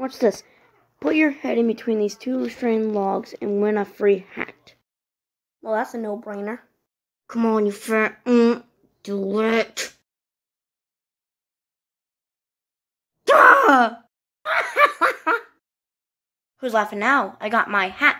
Watch this. Put your head in between these two restrained logs and win a free hat. Well, that's a no-brainer. Come on, you fat mm, do it. Who's laughing now? I got my hat.